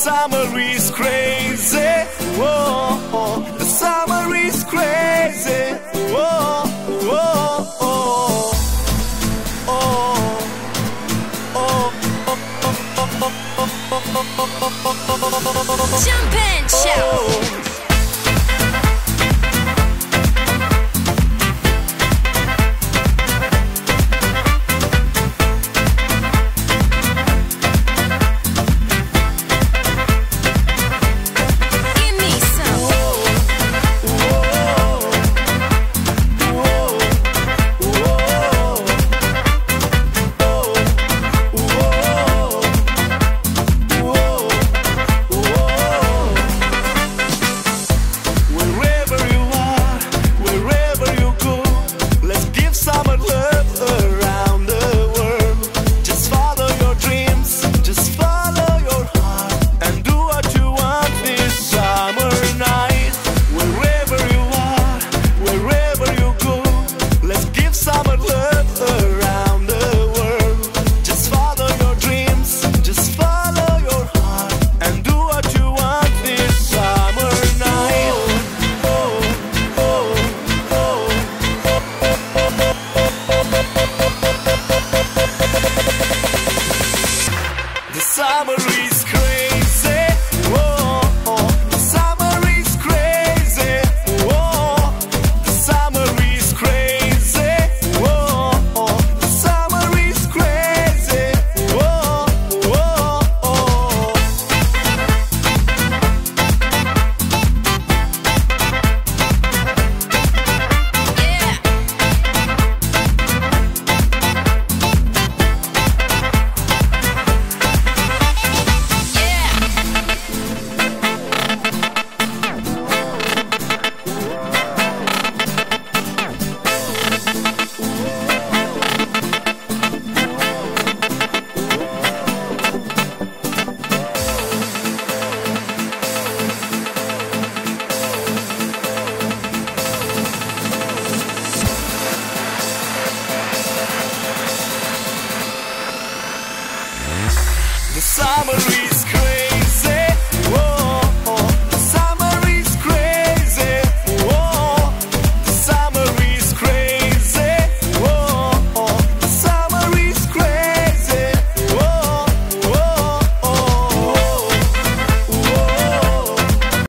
Summer is crazy. Whoa, the summer is crazy. memories come.